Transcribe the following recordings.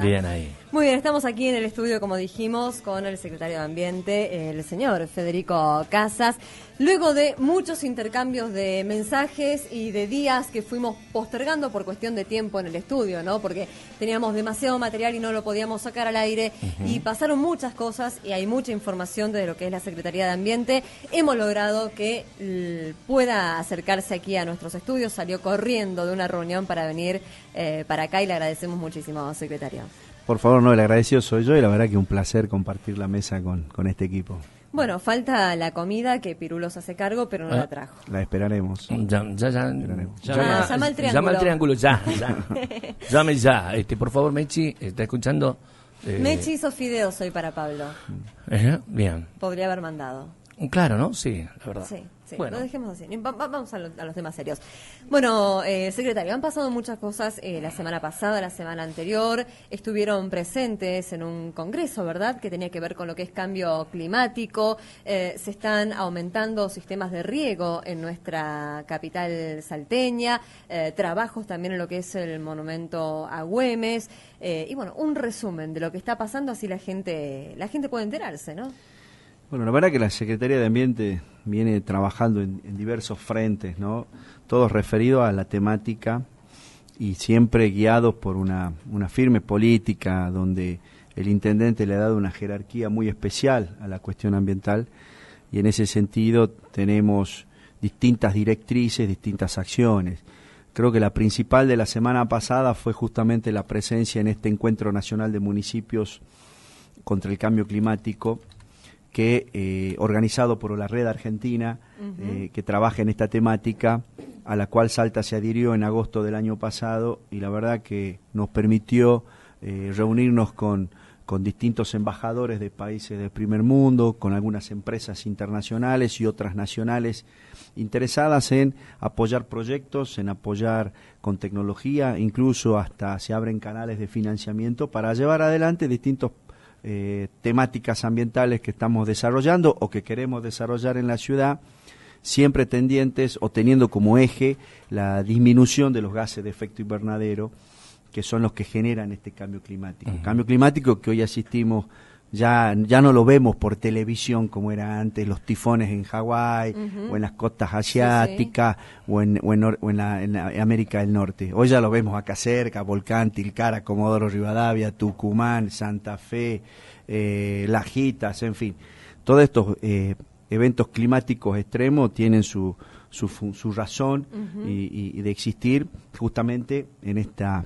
Bien ahí. Muy bien, estamos aquí en el estudio, como dijimos, con el secretario de Ambiente, el señor Federico Casas. Luego de muchos intercambios de mensajes y de días que fuimos postergando por cuestión de tiempo en el estudio, ¿no? Porque teníamos demasiado material y no lo podíamos sacar al aire. Y pasaron muchas cosas y hay mucha información de lo que es la Secretaría de Ambiente. Hemos logrado que pueda acercarse aquí a nuestros estudios. Salió corriendo de una reunión para venir eh, para acá y le agradecemos muchísimo, secretario. Por favor, no, el agradecido soy yo y la verdad que un placer compartir la mesa con, con este equipo. Bueno, falta la comida que Pirulos hace cargo, pero no la ah, trajo. La esperaremos. Ya, ya, ya. Llama, llama al triángulo. Llama al triángulo, ya. ya. Llame ya. Este, por favor, Mechi, ¿está escuchando? Eh... Mechi hizo fideos hoy para Pablo. bien. Podría haber mandado. Claro, ¿no? Sí, la verdad. Sí bueno. lo dejemos así. vamos a, los temas serios. Bueno, eh, secretario, han pasado muchas cosas eh, la semana pasada, la semana anterior. Estuvieron presentes en un congreso, ¿verdad?, que tenía que ver con lo que es cambio climático. Eh, se están aumentando sistemas de riego en nuestra capital salteña, trabajos también en lo que es el monumento a Güemes. y bueno, un resumen de lo que está pasando, así la gente, la gente puede enterarse, ¿no? Bueno, la verdad que la Secretaría de Ambiente viene trabajando en, diversos frentes, ¿no? Todos referidos a la temática y siempre guiados por una, una firme política donde el intendente le ha dado una jerarquía muy especial a la cuestión ambiental y en ese sentido tenemos distintas directrices, distintas acciones. Creo que la principal de la semana pasada fue justamente la presencia en este encuentro nacional de municipios contra el cambio climático que eh, organizado por la Red Argentina, eh, que trabaja en esta temática, a la cual Salta se adhirió en agosto del año pasado y la verdad que nos permitió eh, reunirnos con, con distintos embajadores de países del primer mundo, con algunas empresas internacionales y otras nacionales interesadas en apoyar proyectos, en apoyar con tecnología, incluso hasta se abren canales de financiamiento para llevar adelante distintos eh, temáticas ambientales que estamos desarrollando o que queremos desarrollar en la ciudad, siempre tendientes o teniendo como eje la disminución de los gases de efecto invernadero, que son los que generan este cambio climático. Cambio climático que hoy asistimos ya, ya no lo vemos por televisión como era antes, los tifones en Hawái o en las costas asiáticas o, en, o, en, la, América del Norte. Hoy ya lo vemos acá cerca, Volcán, Tilcara, Comodoro Rivadavia, Tucumán, Santa Fe, eh, Lajitas, en fin. Todos estos eh, eventos climáticos extremos tienen su, su, su razón y de existir justamente en esta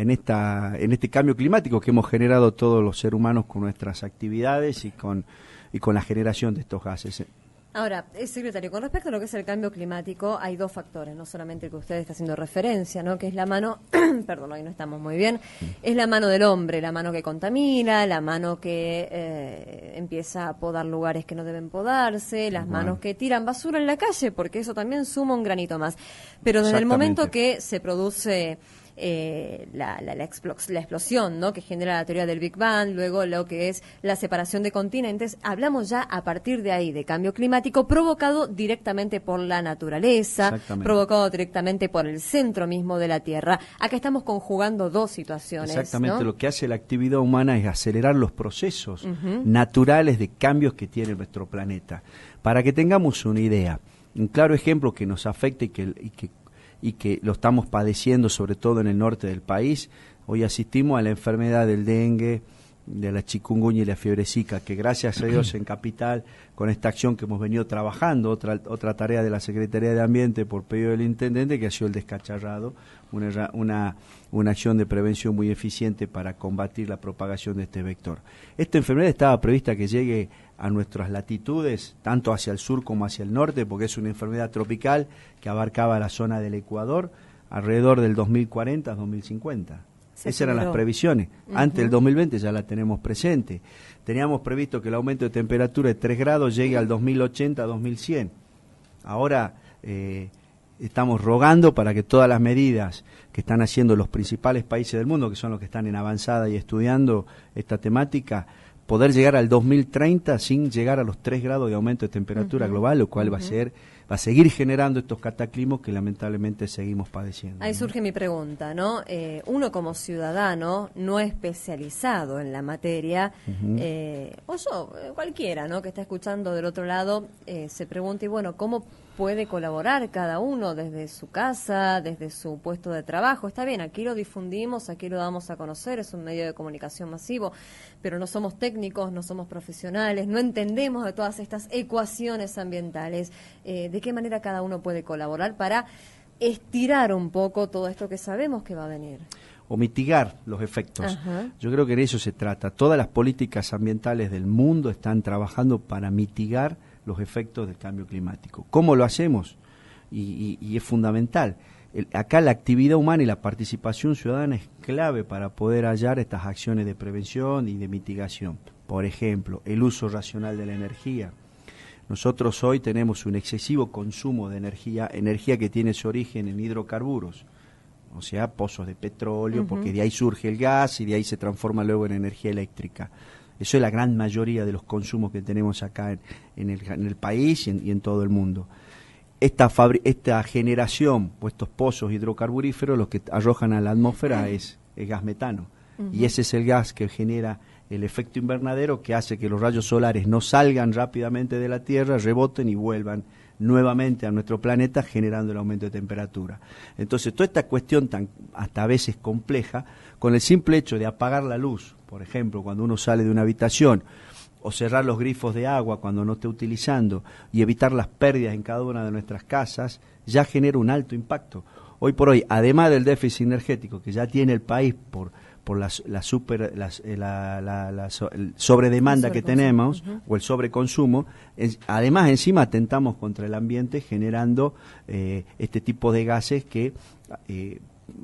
en, esta, en este cambio climático que hemos generado todos los seres humanos con nuestras actividades y con, y con la generación de estos gases. Ahora, eh, secretario, con respecto a lo que es el cambio climático, hay dos factores, no solamente el que usted está haciendo referencia, ¿no? que es la mano, perdón, hoy no estamos muy bien, es la mano del hombre, la mano que contamina, la mano que eh, empieza a podar lugares que no deben podarse, las manos que tiran basura en la calle, porque eso también suma un granito más. Pero desde el momento que se produce eh, la, la, la, explosión ¿no? que genera la teoría del Big Bang, luego lo que es la separación de continentes, hablamos ya a partir de ahí de cambio climático provocado directamente por la naturaleza, provocado directamente por el centro mismo de la Tierra. Acá estamos conjugando dos situaciones. Exactamente, lo que hace la actividad humana es acelerar los procesos naturales de cambios que tiene nuestro planeta. Para que tengamos una idea, un claro ejemplo que nos afecta y que, y que y que lo estamos padeciendo sobre todo en el norte del país. Hoy asistimos a la enfermedad del dengue, de la chikungunya y la fiebre zika, que gracias a Dios en Capital, con esta acción que hemos venido trabajando, otra, otra tarea de la Secretaría de Ambiente por pedido del Intendente, que ha sido el descacharrado, una, una, una acción de prevención muy eficiente para combatir la propagación de este vector. Esta enfermedad estaba prevista que llegue a nuestras latitudes, tanto hacia el sur como hacia el norte, porque es una enfermedad tropical que abarcaba la zona del Ecuador alrededor del 2040-2050 esas eran las previsiones. Antes del 2020 ya la tenemos presente. Teníamos previsto que el aumento de temperatura de 3 grados llegue al 2080-2100. Ahora eh, estamos rogando para que todas las medidas que están haciendo los principales países del mundo, que son los que están en avanzada y estudiando esta temática, poder llegar al 2030 sin llegar a los 3 grados de aumento de temperatura global, lo cual va a ser va a seguir generando estos cataclismos que lamentablemente seguimos padeciendo. Ahí surge mi pregunta, ¿no? Eh, uno como ciudadano no especializado en la materia, eh, o yo, eh, cualquiera, ¿no? Que está escuchando del otro lado, se pregunta, y bueno, ¿cómo puede colaborar cada uno desde su casa, desde su puesto de trabajo. Está bien, aquí lo difundimos, aquí lo damos a conocer, es un medio de comunicación masivo, pero no somos técnicos, no somos profesionales, no entendemos de todas estas ecuaciones ambientales. Eh, ¿De qué manera cada uno puede colaborar para estirar un poco todo esto que sabemos que va a venir? o mitigar los efectos. Yo creo que de eso se trata. Todas las políticas ambientales del mundo están trabajando para mitigar los efectos del cambio climático. ¿Cómo lo hacemos? Y, es fundamental. acá la actividad humana y la participación ciudadana es clave para poder hallar estas acciones de prevención y de mitigación. Por ejemplo, el uso racional de la energía. Nosotros hoy tenemos un excesivo consumo de energía, energía que tiene su origen en hidrocarburos, o sea, pozos de petróleo, porque de ahí surge el gas y de ahí se transforma luego en energía eléctrica. Eso es la gran mayoría de los consumos que tenemos acá en, el, país y en, todo el mundo. Esta, esta generación, pues estos pozos hidrocarburíferos, lo que arrojan a la atmósfera es, el gas metano. Y ese es el gas que genera el efecto invernadero que hace que los rayos solares no salgan rápidamente de la Tierra, reboten y vuelvan nuevamente a nuestro planeta generando el aumento de temperatura. Entonces, toda esta cuestión tan hasta a veces compleja, con el simple hecho de apagar la luz, por ejemplo, cuando uno sale de una habitación, o cerrar los grifos de agua cuando no esté utilizando y evitar las pérdidas en cada una de nuestras casas, ya genera un alto impacto. Hoy por hoy, además del déficit energético que ya tiene el país por por la, la super eh, la, la, sobredemanda que tenemos o el sobreconsumo, además encima atentamos contra el ambiente generando eh, este tipo de gases que eh,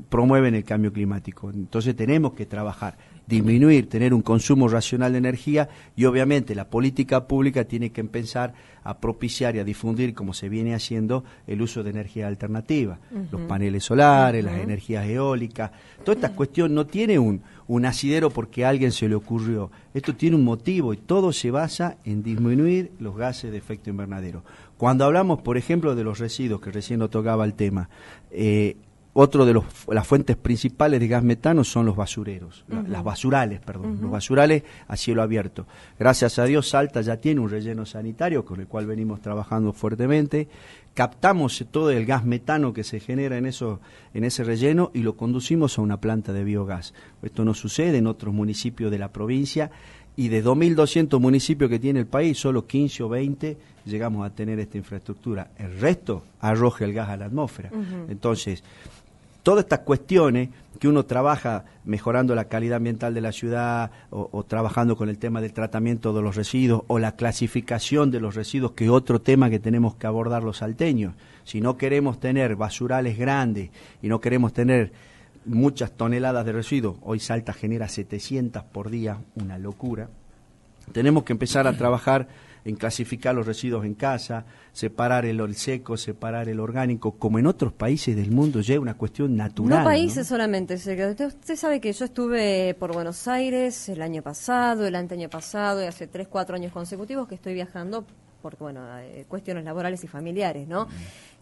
promueven el cambio climático. Entonces tenemos que trabajar disminuir, tener un consumo racional de energía y obviamente la política pública tiene que empezar a propiciar y a difundir, como se viene haciendo, el uso de energía alternativa, los paneles solares, las energías eólicas. Toda esta cuestión no tiene un, un asidero porque a alguien se le ocurrió. Esto tiene un motivo y todo se basa en disminuir los gases de efecto invernadero. Cuando hablamos, por ejemplo, de los residuos, que recién nos tocaba el tema, eh, otro de los, las fuentes principales de gas metano son los basureros, las basurales, perdón, los basurales a cielo abierto. Gracias a Dios Salta ya tiene un relleno sanitario con el cual venimos trabajando fuertemente. Captamos todo el gas metano que se genera en, eso, en ese relleno y lo conducimos a una planta de biogás. Esto no sucede en otros municipios de la provincia y de 2.200 municipios que tiene el país, solo 15 o 20 llegamos a tener esta infraestructura. El resto arroja el gas a la atmósfera. Entonces, todas estas cuestiones que uno trabaja mejorando la calidad ambiental de la ciudad o, trabajando con el tema del tratamiento de los residuos o la clasificación de los residuos, que es otro tema que tenemos que abordar los salteños. Si no queremos tener basurales grandes y no queremos tener muchas toneladas de residuos, hoy Salta genera 700 por día, una locura, tenemos que empezar a trabajar en clasificar los residuos en casa, separar el, seco, separar el orgánico, como en otros países del mundo ya es una cuestión natural. No países solamente, usted, sabe que yo estuve por Buenos Aires el año pasado, el año pasado y hace tres, cuatro años consecutivos que estoy viajando por bueno, eh, cuestiones laborales y familiares, ¿no?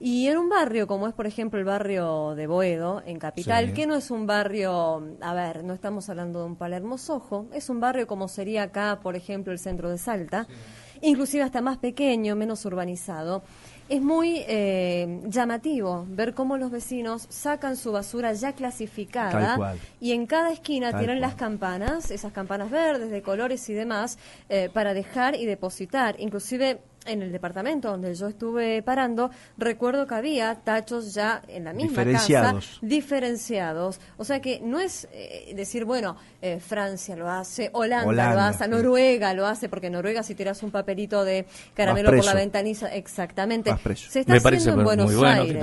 Y en un barrio como es, por ejemplo, el barrio de Boedo, en Capital, que no es un barrio, a ver, no estamos hablando de un Palermo Sojo, es un barrio como sería acá, por ejemplo, el centro de Salta inclusive hasta más pequeño, menos urbanizado. Es muy eh, llamativo ver cómo los vecinos sacan su basura ya clasificada y en cada esquina tienen las campanas, esas campanas verdes de colores y demás, eh, para dejar y depositar. Inclusive en el departamento donde yo estuve parando, recuerdo que había tachos ya en la misma casa diferenciados. O sea que no es eh, decir, bueno, eh, Francia lo hace, Holanda, lo hace, Noruega lo hace, porque Noruega si tiras un papelito de caramelo por la ventaniza, exactamente. Se está haciendo en Buenos Aires.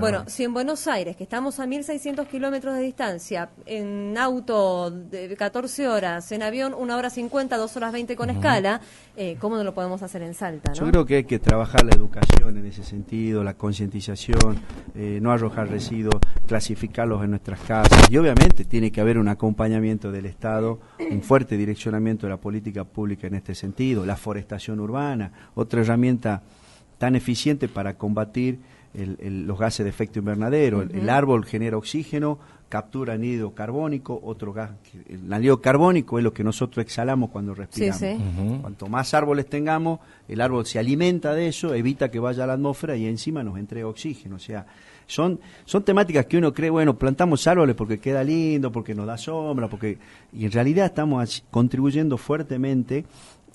Bueno, si en Buenos Aires, que estamos a 1.600 kilómetros de distancia, en auto de 14 horas, en avión una hora 50, dos horas 20 con escala, eh, ¿cómo no lo podemos hacer en yo creo que hay que trabajar la educación en ese sentido, la concientización, eh, no arrojar residuos, clasificarlos en nuestras casas. Y obviamente tiene que haber un acompañamiento del Estado, un fuerte direccionamiento de la política pública en este sentido, la forestación urbana, otra herramienta tan eficiente para combatir los gases de efecto invernadero. el, árbol genera oxígeno, captura anhídrido carbónico, otro gas. El anhídrido carbónico es lo que nosotros exhalamos cuando respiramos. Cuanto más árboles tengamos, el árbol se alimenta de eso, evita que vaya a la atmósfera y encima nos entrega oxígeno. O sea, son, son temáticas que uno cree, bueno, plantamos árboles porque queda lindo, porque nos da sombra, porque y en realidad estamos contribuyendo fuertemente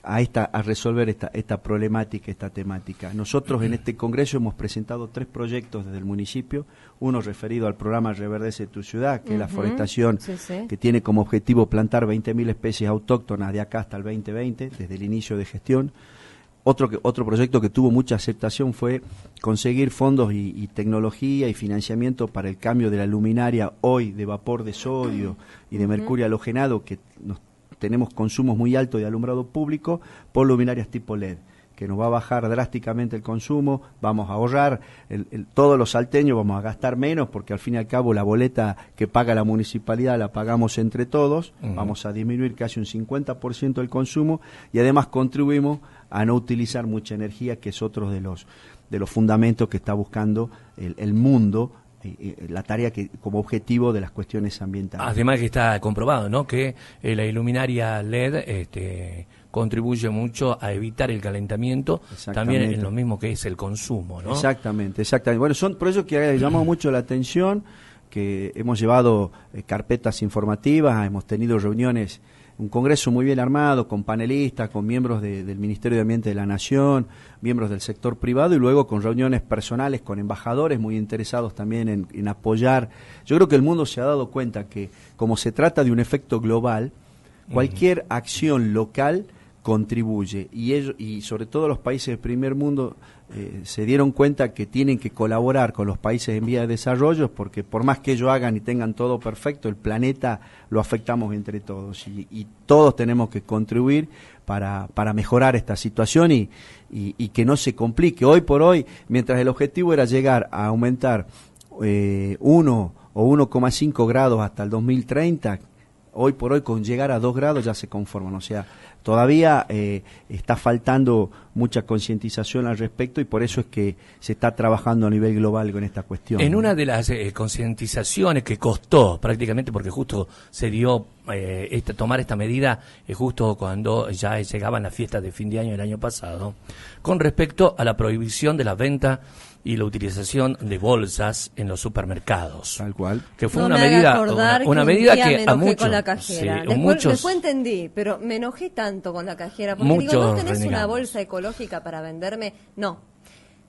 a, esta, a resolver esta, esta problemática, esta temática. Nosotros en este Congreso hemos presentado tres proyectos desde el municipio, uno referido al programa Reverdece tu ciudad, que es la forestación que tiene como objetivo plantar 20.000 especies autóctonas de acá hasta el 2020, desde el inicio de gestión. Otro, otro proyecto que tuvo mucha aceptación fue conseguir fondos y, tecnología y financiamiento para el cambio de la luminaria hoy de vapor de sodio y de mercurio halogenado que nos tenemos consumos muy altos de alumbrado público por luminarias tipo LED que nos va a bajar drásticamente el consumo, vamos a ahorrar, todos los salteños vamos a gastar menos porque al fin y al cabo la boleta que paga la municipalidad la pagamos entre todos, vamos a disminuir casi un 50% el consumo y además contribuimos a no utilizar mucha energía, que es otro de los, de los fundamentos que está buscando el mundo la tarea que como objetivo de las cuestiones ambientales. Además que está comprobado, ¿no? Que eh, la iluminaria LED este, contribuye mucho a evitar el calentamiento, también en lo mismo que es el consumo, ¿no? Exactamente, exactamente. Bueno, son por eso que llamado mucho la atención que hemos llevado eh, carpetas informativas, hemos tenido reuniones un congreso muy bien armado, con panelistas, con miembros del Ministerio de Ambiente de la Nación, miembros del sector privado y luego con reuniones personales con embajadores muy interesados también en, apoyar. Yo creo que el mundo se ha dado cuenta que como se trata de un efecto global, cualquier acción local contribuye y ellos y sobre todo los países del primer mundo eh, se dieron cuenta que tienen que colaborar con los países en vía de desarrollo porque por más que ellos hagan y tengan todo perfecto, el planeta lo afectamos entre todos y, todos tenemos que contribuir para, para mejorar esta situación y, y, que no se complique. Hoy por hoy, mientras el objetivo era llegar a aumentar eh, 1 o 1,5 grados hasta el 2030, hoy por hoy con llegar a 2 grados ya se conforman. O sea, todavía eh, está faltando mucha concientización al respecto y por eso es que se está trabajando a nivel global con esta cuestión. En una de las eh, concientizaciones que costó prácticamente porque justo se dio eh, tomar esta medida justo cuando ya llegaban las fiestas de fin de año del año pasado, con respecto a la prohibición de la venta y la utilización de bolsas en los supermercados. Tal cual. Que fue una, medida, una, medida que a muchos, después, entendí, pero me enojé tanto con la cajera porque digo, ¿no tenés una bolsa ecológica para venderme? No.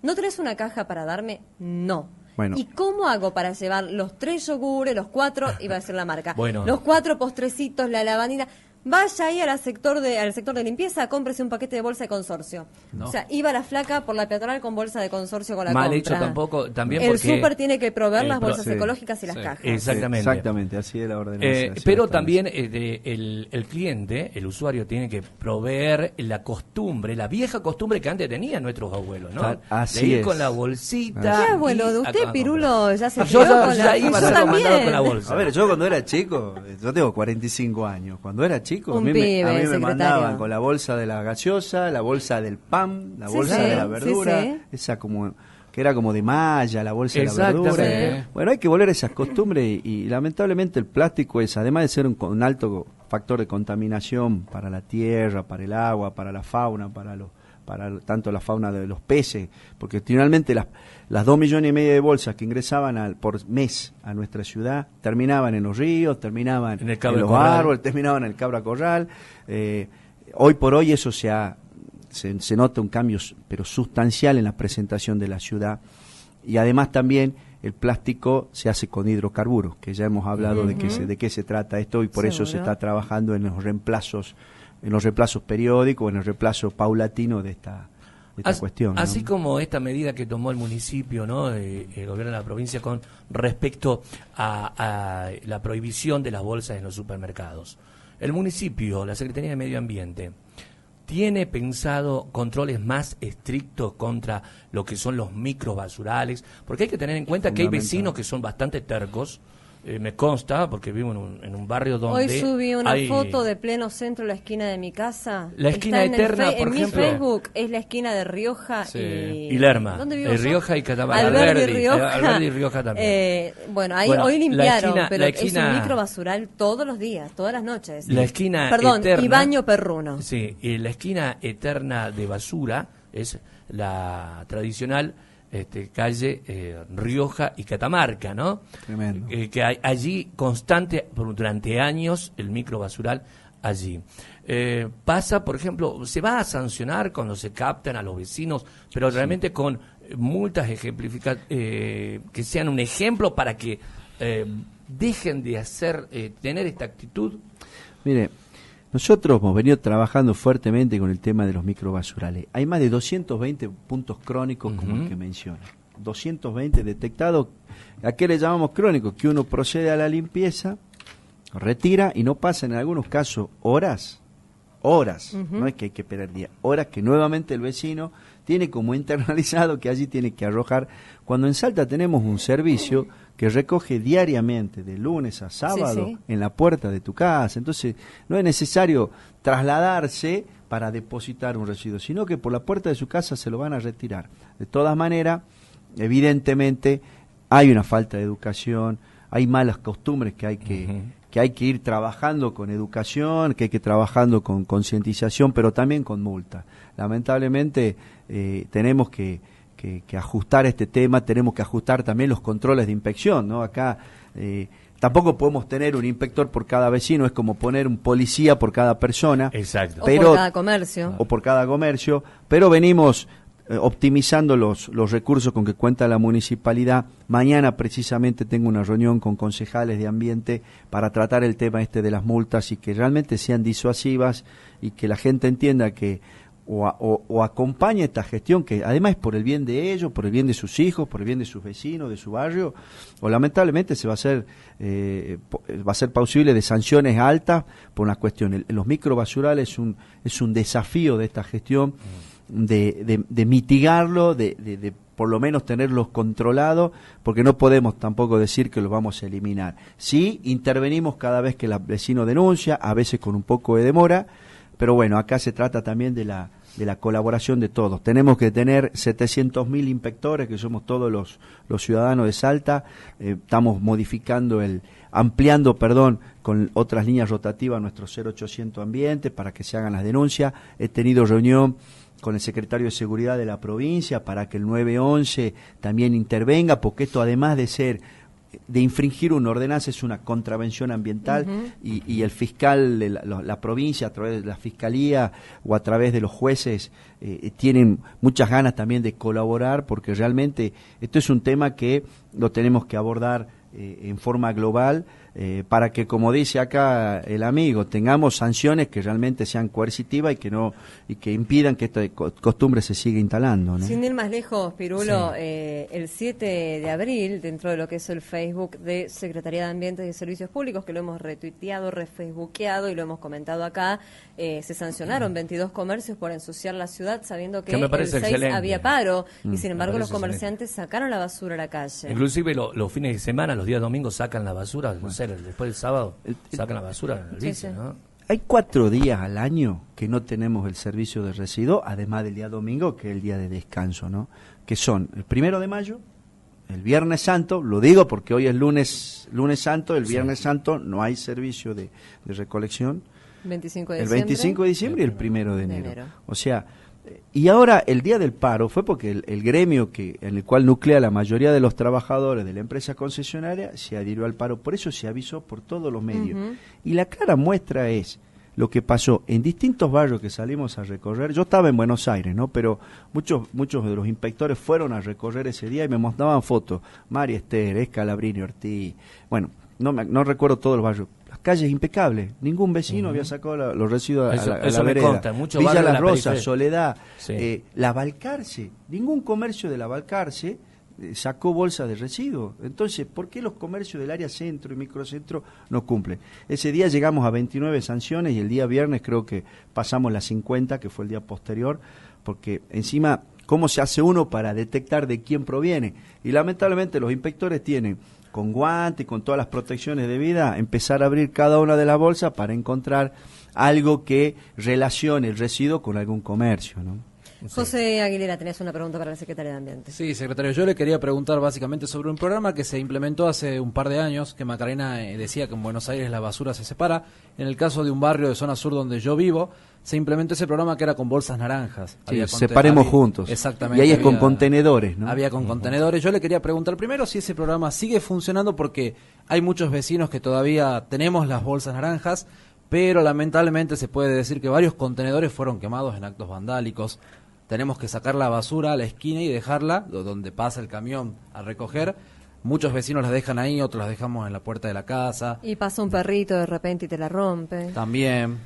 ¿No tenés una caja para darme? No. Bueno. ¿Y cómo hago para llevar los tres yogures, los cuatro, iba a ser la marca, bueno. los cuatro postrecitos, la lavandina? Vaya ahí al sector de al sector de limpieza, cómprese un paquete de bolsa de consorcio. O sea, iba la flaca por la peatonal con bolsa de consorcio con la Mal hecho tampoco, también El súper tiene que proveer las bolsas ecológicas y las cajas. Exactamente. Exactamente, así es la orden. Eh, pero también eh, el, el, cliente, el usuario tiene que proveer la costumbre, la vieja costumbre que antes tenían nuestros abuelos, ¿no? Así de ir es. con la bolsita. ¿Qué abuelo? ¿De usted, Pirulo, ya se yo, con, la, iba con la bolsa. A ver, yo cuando era chico, yo tengo 45 años, cuando era chico a mí, me, mandaban con la bolsa de la gaseosa, la bolsa del pan, la bolsa de la verdura, esa como que era como de malla, la bolsa de la verdura. Bueno, hay que volver a esas costumbres y, lamentablemente el plástico es, además de ser un, alto factor de contaminación para la tierra, para el agua, para la fauna, para los para tanto la fauna de los peces, porque finalmente las, las dos millones y medio de bolsas que ingresaban al, por mes a nuestra ciudad terminaban en los ríos, terminaban en, los árboles, terminaban en el cabra corral. Eh, hoy por hoy eso se, ha, se, nota un cambio pero sustancial en la presentación de la ciudad. Y además también el plástico se hace con hidrocarburos, que ya hemos hablado de, qué se, de qué se trata esto y por eso se está trabajando en los reemplazos en los reemplazos periódicos, en el reemplazo paulatino de esta, cuestión. Así como esta medida que tomó el municipio, ¿no? Eh, el gobierno de la provincia con respecto a, la prohibición de las bolsas en los supermercados. El municipio, la Secretaría de Medio Ambiente, ¿tiene pensado controles más estrictos contra lo que son los microbasurales? Porque hay que tener en cuenta que hay vecinos que son bastante tercos eh, me consta, porque vivo en un, en un barrio donde... Hoy subí una hay- foto de pleno centro la esquina de mi casa. La esquina Está en eterna, fe- por en ejemplo. mi Facebook es la esquina de Rioja Sí. y... Y Lerma. ¿Dónde vivo Eh? Rioja y Catamarca. Alberdi, Alberdi, Rioja. eh, Alberdi y Rioja también. Eh, bueno, ahí Bueno, hoy limpiaron, esquina- pero la es esquina- un micro basural todos los días, todas las noches. La esquina Perdón, eterna- y baño perruno. Sí, y la esquina eterna de basura es la tradicional este, calle eh, Rioja y Catamarca, ¿no? Tremendo. Eh, que hay allí constante, durante años, el micro basural allí. Eh, pasa, por ejemplo, se va a sancionar cuando se captan a los vecinos, pero realmente con multas ejemplificadas que sean un ejemplo para que dejen de hacer, eh, tener esta actitud Mire, nosotros hemos venido trabajando fuertemente con el tema de los microbasurales. Hay más de 220 puntos crónicos como el que menciona. 220 detectados. ¿A qué le llamamos crónicos? Que uno procede a la limpieza, retira y no pasa en algunos casos horas, horas, no es que hay que esperar días, horas que nuevamente el vecino tiene como internalizado que allí tiene que arrojar. Cuando en Salta tenemos un servicio que recoge diariamente, de lunes a sábado, sí. en la puerta de tu casa. Entonces, no es necesario trasladarse para depositar un residuo, sino que por la puerta de su casa se lo van a retirar. De todas maneras, evidentemente, hay una falta de educación, hay malas costumbres que hay que. Que hay que ir trabajando con educación, que hay que ir trabajando con concientización, pero también con multa. Lamentablemente, eh, tenemos que, que- que ajustar este tema, tenemos que ajustar también los controles de inspección, ¿no? Acá eh, tampoco podemos tener un inspector por cada vecino, es como poner un policía por cada persona Exacto. O Pero- por cada comercio. o por cada comercio, pero venimos optimizando los, los recursos con que cuenta la municipalidad. Mañana precisamente tengo una reunión con concejales de ambiente para tratar el tema este de las multas y que realmente sean disuasivas y que la gente entienda que o, o- acompañe esta gestión que además es por el bien de ellos, por el bien de sus hijos, por el bien de sus vecinos, de su barrio, o lamentablemente se va a hacer eh, va a ser posible de sanciones altas por una cuestión. El- los microbasurales es un es un desafío de esta gestión de, de- de mitigarlo, de, de- por lo menos tenerlos controlados, porque no podemos tampoco decir que los vamos a eliminar. Sí, intervenimos cada vez que el vecino denuncia, a veces con un poco de demora, pero bueno, acá se trata también de la, de la colaboración de todos. Tenemos que tener 700.000 inspectores, que somos todos los, los ciudadanos de Salta. Eh, estamos modificando el, ampliando, perdón, con otras líneas rotativas nuestro 0800 ambiente para que se hagan las denuncias. He tenido reunión con el secretario de Seguridad de la provincia para que el 911 también intervenga, porque esto además de ser de infringir una ordenanza es una contravención ambiental y, y el fiscal de la provincia a través de la fiscalía o a través de los jueces eh, tienen muchas ganas también de colaborar porque realmente esto es un tema que lo tenemos que abordar eh, en forma global eh, para que como dice acá el amigo tengamos sanciones que realmente sean coercitivas y que no y que impidan que esta co- costumbre se siga instalando ¿no? Sin ir más lejos, Pirulo, Sí. eh, el 7 de abril, dentro de lo que es el Facebook de Secretaría de Ambiente y Servicios Públicos, que lo hemos retuiteado, refacebookeado y lo hemos comentado acá, eh, se sancionaron 22 comercios por ensuciar la ciudad, sabiendo que, el 6 excelente. había paro, y sin me embargo los comerciantes sacaron la basura a la calle. Inclusive lo- los fines de semana, los días domingos sacan la basura, después del sábado El- el- sacan la basura. Hay cuatro días al año que no tenemos el servicio de residuos, además del día domingo, que es el día de descanso, ¿no? Que son el primero de mayo, el Viernes Santo, lo digo porque hoy es lunes, lunes Santo, el Viernes Santo no hay servicio de, de recolección, 25 de el diciembre. 25 de diciembre y el primero de De enero. enero. O sea, eh, y ahora el día del paro fue porque el, el gremio que en el cual nuclea la mayoría de los trabajadores de la empresa concesionaria se adhirió al paro, por eso se avisó por todos los medios. Y la clara muestra es lo que pasó en distintos barrios que salimos a recorrer. Yo estaba en Buenos Aires, ¿no? Pero muchos muchos de los inspectores fueron a recorrer ese día y me mostraban fotos. María Esther, Escalabrini, Ortiz. Bueno, no, me- no recuerdo todos los barrios. Calles impecables. Ningún vecino había sacado la- los residuos a Eso- la, a eso la me vereda. consta, muchos Villa Las la Rosas. Soledad, Sí. eh, la Balcarce. Ningún comercio de la Balcarce eh, sacó bolsas de residuos. Entonces, ¿por qué los comercios del área centro y microcentro no cumplen? Ese día llegamos a 29 sanciones y el día viernes creo que pasamos las 50, que fue el día posterior, porque encima, ¿cómo se hace uno para detectar de quién proviene? Y lamentablemente los inspectores tienen con guantes, con todas las protecciones de vida, empezar a abrir cada una de las bolsas para encontrar algo que relacione el residuo con algún comercio, ¿no? José Aguilera, tenés una pregunta para la secretaria de Ambiente. Sí, secretario, yo le quería preguntar básicamente sobre un programa que se implementó hace un par de años, que Macarena eh, decía que en Buenos Aires la basura se separa. En el caso de un barrio de zona sur donde yo vivo, se implementó ese programa que era con bolsas naranjas. Sí, separemos juntos. Exactamente. Y ahí es con contenedores, ¿no? Había con contenedores. Yo le quería preguntar primero si ese programa sigue funcionando porque hay muchos vecinos que todavía tenemos las bolsas naranjas, pero lamentablemente se puede decir que varios contenedores fueron quemados en actos vandálicos tenemos que sacar la basura a la esquina y dejarla donde pasa el camión a recoger. Muchos vecinos la dejan ahí, otros las dejamos en la puerta de la casa. Y pasa un perrito de repente y te la rompe. También.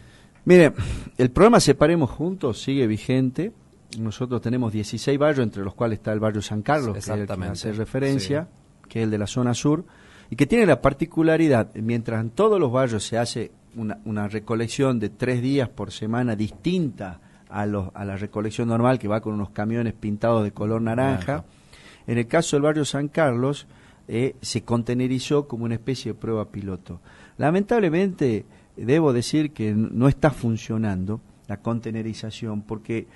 Mire, el programa Separemos Juntos sigue vigente. Nosotros tenemos 16 barrios, entre los cuales está el barrio San Carlos, que es el que hace referencia, que es el de la zona sur, y que tiene la particularidad, mientras en todos los barrios se hace una, una recolección de tres días por semana distinta a, los, a la recolección normal que va con unos camiones pintados de color naranja. En el caso del barrio San Carlos, eh, se contenerizó como una especie de prueba piloto. Lamentablemente, debo decir que no está funcionando la contenerización porque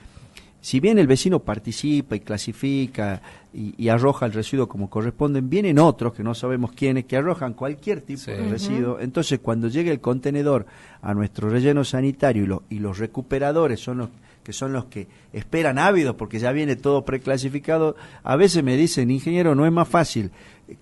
si bien el vecino participa y clasifica y, arroja el residuo como corresponden, vienen otros que no sabemos quiénes que arrojan cualquier tipo de residuo. Entonces, cuando llegue el contenedor a nuestro relleno sanitario y, y los recuperadores son los que son los que esperan ávidos porque ya viene todo preclasificado, a veces me dicen, ingeniero, no es más fácil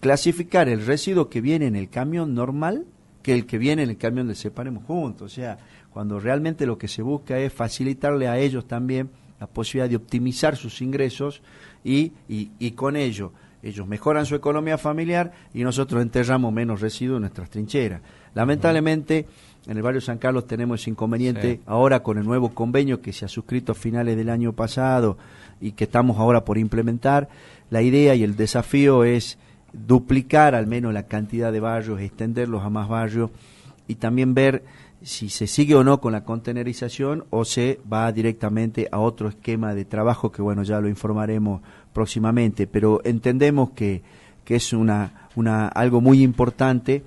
clasificar el residuo que viene en el camión normal que el que viene en el camión de Separemos Juntos. O sea, cuando realmente lo que se busca es facilitarle a ellos también la posibilidad de optimizar sus ingresos y, y, y con ello ellos mejoran su economía familiar y nosotros enterramos menos residuos en nuestras trincheras. Lamentablemente, en el barrio San Carlos tenemos ese inconveniente ahora con el nuevo convenio que se ha suscrito a finales del año pasado y que estamos ahora por implementar. La idea y el desafío es duplicar al menos la cantidad de barrios, extenderlos a más barrios y también ver si se sigue o no con la contenerización o se va directamente a otro esquema de trabajo que bueno ya lo informaremos próximamente. Pero entendemos que, que es una, una algo muy importante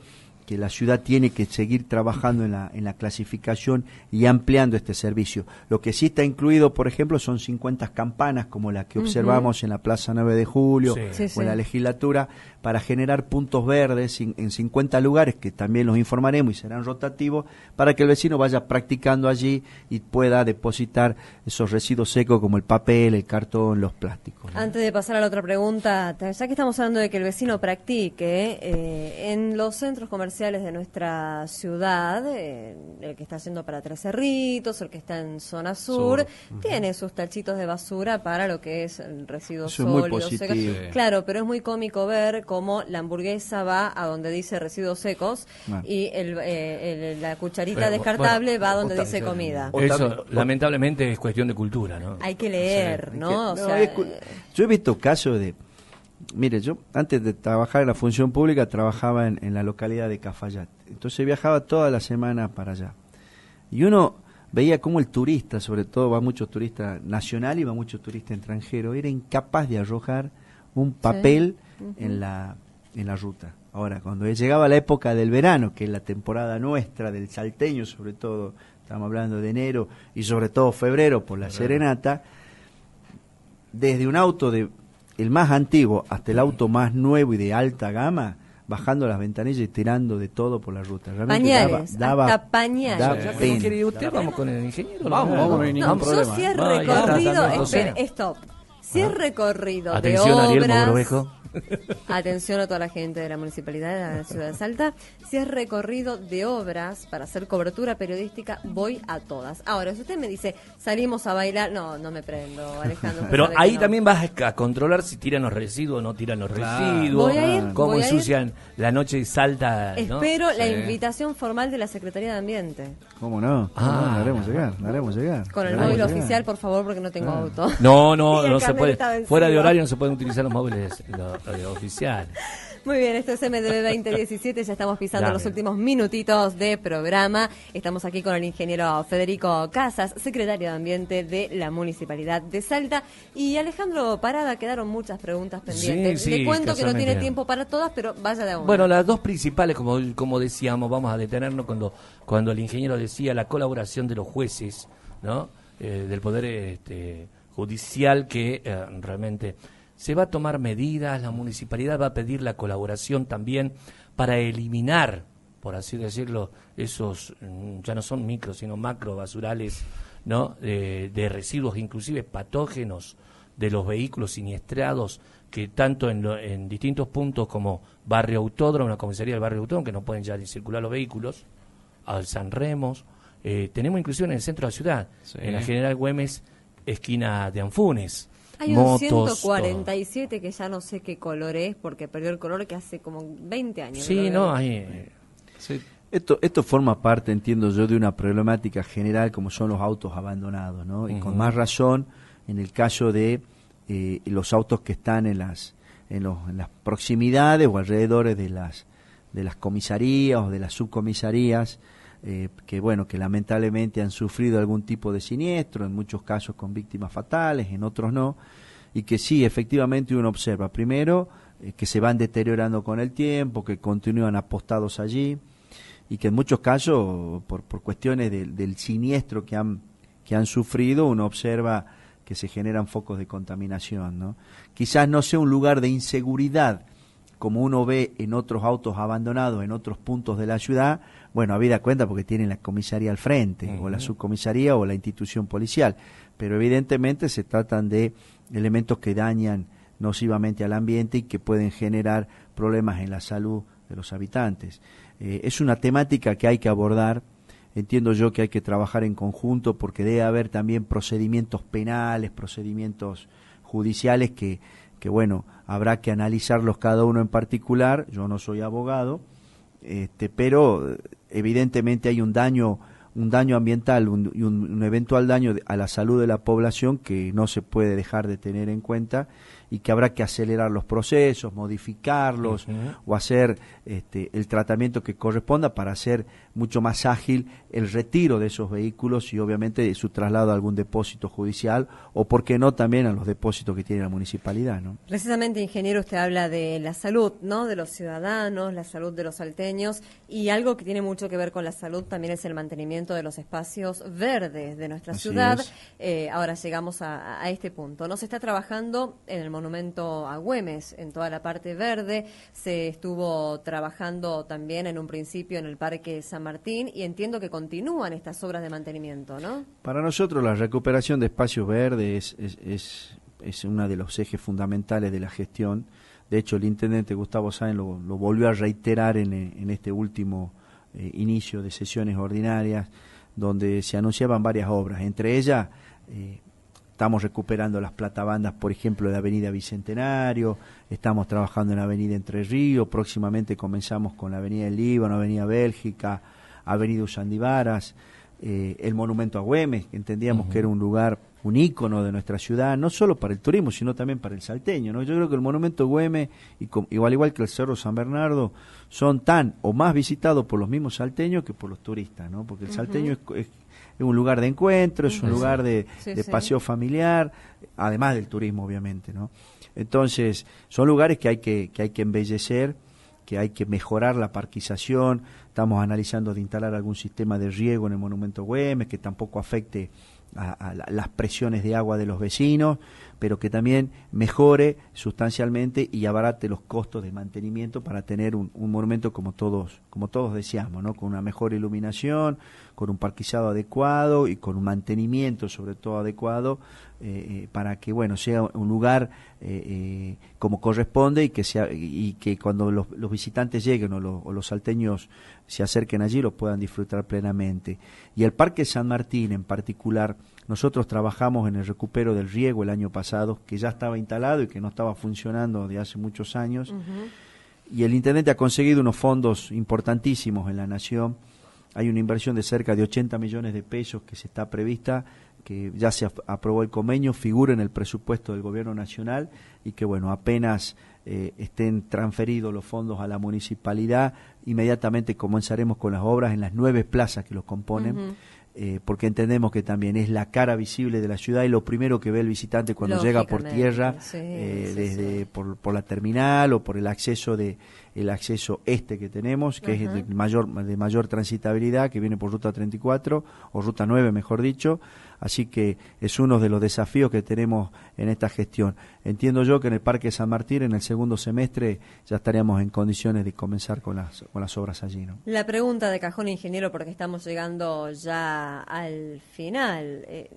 que la ciudad tiene que seguir trabajando en la, en la clasificación y ampliando este servicio. Lo que sí está incluido, por ejemplo, son 50 campanas como la que observamos en la Plaza 9 de Julio o en la legislatura para generar puntos verdes en 50 lugares que también los informaremos y serán rotativos para que el vecino vaya practicando allí y pueda depositar esos residuos secos como el papel, el cartón, los plásticos. Antes de pasar a la otra pregunta, ya que estamos hablando de que el vecino practique, eh, en los centros comerciales de nuestra ciudad, eh, el que está haciendo para Tres Cerritos, el que está en zona sur, tiene sus tachitos de basura para lo que es el residuo sólido. Claro, pero es muy cómico ver cómo la hamburguesa va a donde dice residuos secos y eh, la cucharita descartable va a donde dice comida. Eso, lamentablemente, es cuestión de cultura, ¿no? Hay que leer, ¿no? yo he visto casos de mire, yo antes de trabajar en la función pública trabajaba en, la localidad de Cafayate. Entonces viajaba toda la semana para allá. Y uno veía cómo el turista, sobre todo va mucho turista nacional y va mucho turista extranjero, era incapaz de arrojar un papel en, la, en la ruta. Ahora, cuando llegaba la época del verano, que es la temporada nuestra, del salteño sobre todo, estamos hablando de enero y sobre todo febrero por la serenata, desde un auto de el más antiguo hasta el auto más nuevo y de alta gama, bajando las ventanillas y tirando de todo por la ruta. Realmente pañales, daba, hasta pañales. usted, vamos con el ingeniero. Vamos, vamos, no, no, no, si es recorrido, espere, stop. Si es recorrido Atención, de obras... Ariel Atención a toda la gente de la municipalidad de la ciudad de Salta. Si es recorrido de obras para hacer cobertura periodística, voy a todas. Ahora, si usted me dice, salimos a bailar, no, no me prendo, Alejandro. Pero ahí también vas a controlar si tiran los residuos o no tiran los residuos. Voy a ir, cómo ensucian la noche y Salta. Espero la invitación formal de la Secretaría de Ambiente. ¿Cómo no? Ah, la haremos llegar, la haremos llegar. Con el móvil oficial, por favor, porque no tengo auto. No, no, no se puede. Fuera de horario no se pueden utilizar los móviles oficial. Muy bien, esto es MDB 2017, ya estamos pisando los últimos minutitos de programa. Estamos aquí con el ingeniero Federico Casas, secretario de Ambiente de la Municipalidad de Salta. Y Alejandro Parada, quedaron muchas preguntas pendientes. Le cuento que no tiene tiempo para todas, pero vaya de a Bueno, las dos principales, como, como decíamos, vamos a detenernos cuando, cuando el ingeniero decía la colaboración de los jueces, ¿no? Eh, del Poder este, Judicial que eh, realmente se va a tomar medidas, la municipalidad va a pedir la colaboración también para eliminar, por así decirlo, esos, mm, ya no son micro, sino macro basurales, ¿no? de residuos, inclusive patógenos de los vehículos siniestrados que tanto en, en distintos puntos como Barrio Autódromo, la comisaría del Barrio Autódromo, que no pueden ya circular los vehículos, al San Remos, eh, tenemos inclusive en el centro de la ciudad, en la General Güemes, esquina de Anfunes. Hay un 147 que ya no sé qué color es porque perdió el color que hace como 20 años. Sí, no, hay... Esto, esto forma parte, entiendo yo, de una problemática general como son los autos abandonados, ¿no? Y con más razón en el caso de eh, los autos que están en las, en, los, en las proximidades o alrededores de las, de las comisarías o de las subcomisarías, eh, que bueno, que lamentablemente han sufrido algún tipo de siniestro, en muchos casos con víctimas fatales, en otros no, y que sí, efectivamente uno observa, primero, eh, que se van deteriorando con el tiempo, que continúan apostados allí, y que en muchos casos, por, por cuestiones del siniestro que han, que han sufrido, uno observa que se generan focos de contaminación. ¿no? Quizás no sea un lugar de inseguridad, como uno ve en otros autos abandonados en otros puntos de la ciudad, bueno, habida cuenta porque tienen la comisaría al frente, o la subcomisaría o la institución policial, pero evidentemente se tratan de elementos que dañan nocivamente al ambiente y que pueden generar problemas en la salud de los habitantes. Eh, es una temática que hay que abordar, entiendo yo que hay que trabajar en conjunto porque debe haber también procedimientos penales, procedimientos judiciales que, que bueno, habrá que analizarlos cada uno en particular, yo no soy abogado, este, pero evidentemente hay un daño un daño ambiental y un, eventual daño a la salud de la población que no se puede dejar de tener en cuenta y que habrá que acelerar los procesos, modificarlos o hacer este, el tratamiento que corresponda para hacer mucho más ágil el retiro de esos vehículos y obviamente su traslado a algún depósito judicial o, por qué no, también a los depósitos que tiene la municipalidad. ¿no? Precisamente, ingeniero, usted habla de la salud ¿no? de los ciudadanos, la salud de los salteños y algo que tiene mucho que ver con la salud también es el mantenimiento de los espacios verdes de nuestra ciudad. Eh, ahora llegamos a, a este punto. ¿no? Se está trabajando en el monumento a Güemes, en toda la parte verde. Se estuvo trabajando también en un principio en el Parque San Martín y entiendo que continúan estas obras de mantenimiento, ¿no? Para nosotros la recuperación de espacios verdes es, es, uno de los ejes fundamentales de la gestión. De hecho, el intendente Gustavo Sáenz lo, volvió a reiterar en, en este último eh, inicio de sesiones ordinarias, donde se anunciaban varias obras, entre ellas eh, Estamos recuperando las platabandas, por ejemplo, de Avenida Bicentenario, estamos trabajando en Avenida Entre Ríos, próximamente comenzamos con la Avenida del Líbano, Avenida Bélgica, Avenida Usandivaras, eh, el Monumento a Güemes, que entendíamos que era un lugar, un ícono de nuestra ciudad, no solo para el turismo, sino también para el salteño. ¿no? Yo creo que el Monumento a Güemes, y igual, igual que el Cerro San Bernardo, son tan o más visitados por los mismos salteños que por los turistas, ¿no? porque el salteño es es un lugar de encuentro, es un lugar de, paseo familiar, además del turismo, obviamente, ¿no? Entonces, son lugares que hay que, que hay que embellecer, que hay que mejorar la parquización, estamos analizando de instalar algún sistema de riego en el Monumento Güemes que tampoco afecte a, las presiones de agua de los vecinos, pero que también mejore sustancialmente y abarate los costos de mantenimiento para tener un, monumento como todos, como todos deseamos, ¿no? con una mejor iluminación, con un parquizado adecuado y con un mantenimiento sobre todo adecuado eh, eh, para que bueno sea un lugar eh, como corresponde y que sea y que cuando los, visitantes lleguen o, o los salteños se acerquen allí lo puedan disfrutar plenamente. Y el Parque San Martín en particular, nosotros trabajamos en el recupero del riego el año pasado, que ya estaba instalado y que no estaba funcionando de hace muchos años. Y el Intendente ha conseguido unos fondos importantísimos en la Nación. Hay una inversión de cerca de 80 millones de pesos que se está prevista, que ya se aprobó el convenio, figura en el presupuesto del Gobierno Nacional y que, bueno, apenas eh, estén transferidos los fondos a la municipalidad, inmediatamente comenzaremos con las obras en las nueve plazas que los componen. Eh, porque entendemos que también es la cara visible de la ciudad y lo primero que ve el visitante cuando llega por tierra, eh, desde Por, por, la terminal o por el acceso de el acceso este que tenemos, que es de mayor de mayor transitabilidad, que viene por ruta 34 o ruta 9, mejor dicho, Así que es uno de los desafíos que tenemos en esta gestión. Entiendo yo que en el Parque San Martín, en el segundo semestre, ya estaríamos en condiciones de comenzar con las, con las obras allí. ¿no? La pregunta de cajón ingeniero, porque estamos llegando ya al final. Eh,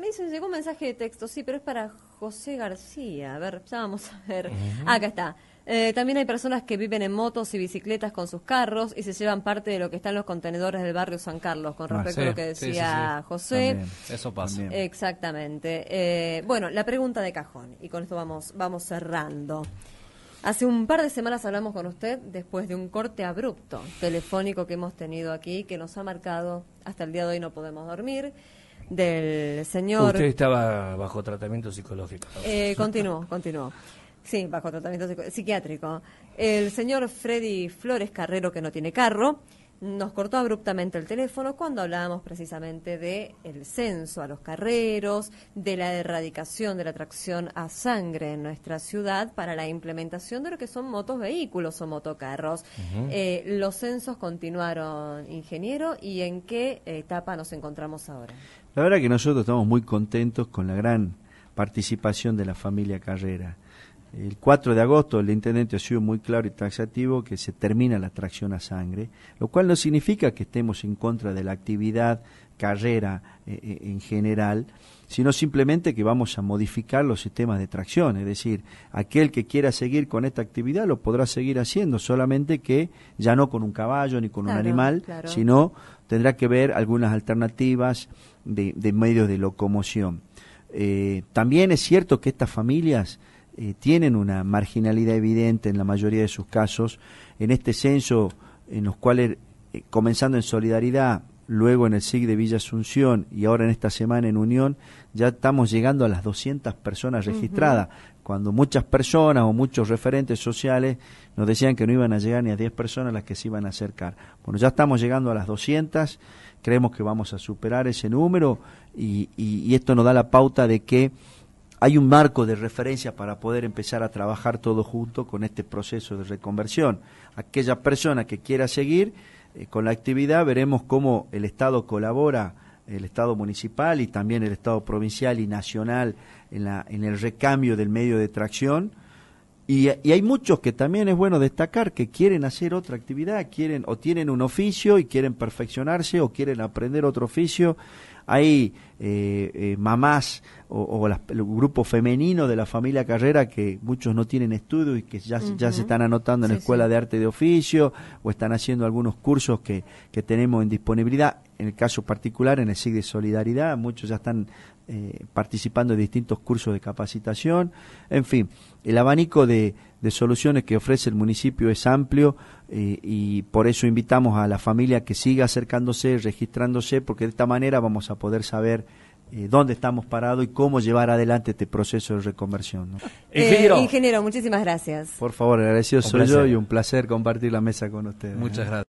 me hizo, llegó un mensaje de texto, sí, pero es para José García. A ver, ya vamos a ver. Acá está. Eh, también hay personas que viven en motos y bicicletas con sus carros y se llevan parte de lo que está en los contenedores del barrio San Carlos, con ah, respecto a lo que decía José. Eso pasa. Exactamente. Eh, bueno, la pregunta de cajón, y con esto vamos, vamos cerrando. Hace un par de semanas hablamos con usted después de un corte abrupto telefónico que hemos tenido aquí, que nos ha marcado hasta el día de hoy no podemos dormir del señor... Usted estaba bajo tratamiento psicológico. Eh, continuó, continuó. Sí, bajo tratamiento psiquiátrico. El señor Freddy Flores Carrero, que no tiene carro, nos cortó abruptamente el teléfono cuando hablábamos precisamente de el censo a los carreros, de la erradicación de la tracción a sangre en nuestra ciudad para la implementación de lo que son motos vehículos o motocarros. Eh, los censos continuaron, ingeniero, y en qué etapa nos encontramos ahora. La verdad que nosotros estamos muy contentos con la gran participación de la familia Carrera. El 4 de agosto el intendente ha sido muy claro y taxativo que se termina la tracción a sangre, lo cual no significa que estemos en contra de la actividad carrera eh, eh, en general, sino simplemente que vamos a modificar los sistemas de tracción, es decir, aquel que quiera seguir con esta actividad lo podrá seguir haciendo, solamente que ya no con un caballo ni con un animal, sino tendrá que ver algunas alternativas de, medios de locomoción. Eh, también es cierto que estas familias eh, tienen una marginalidad evidente en la mayoría de sus casos. En este censo, en los cuales, eh, comenzando en Solidaridad, luego en el SIG de Villa Asunción y ahora en esta semana en Unión, ya estamos llegando a las 200 personas registradas, cuando muchas personas o muchos referentes sociales nos decían que no iban a llegar ni a 10 personas las que se iban a acercar. Bueno, ya estamos llegando a las 200, creemos que vamos a superar ese número y, y esto nos da la pauta de que hay un marco de referencia para poder empezar a trabajar todo junto con este proceso de reconversión. Aquella persona que quiera seguir eh, con la actividad, veremos cómo el Estado colabora, el Estado municipal y también el Estado provincial y nacional en, la, en el recambio del medio de tracción. Y, y, hay muchos que también es bueno destacar que quieren hacer otra actividad, quieren o tienen un oficio y quieren perfeccionarse o quieren aprender otro oficio hay eh, eh, mamás o, el grupo femenino de la familia Carrera que muchos no tienen estudio y que ya, ya se están anotando en la Escuela de Arte de Oficio o están haciendo algunos cursos que, que tenemos en disponibilidad. En el caso particular, en el SIG de Solidaridad, muchos ya están eh, participando de distintos cursos de capacitación. En fin, el abanico de, soluciones que ofrece el municipio es amplio eh, y por eso invitamos a la familia que siga acercándose, registrándose, porque de esta manera vamos a poder saber eh, dónde estamos parados y cómo llevar adelante este proceso de reconversión. ingeniero. muchísimas gracias. Por favor, agradecido soy yo y un placer compartir la mesa con ustedes. Muchas gracias.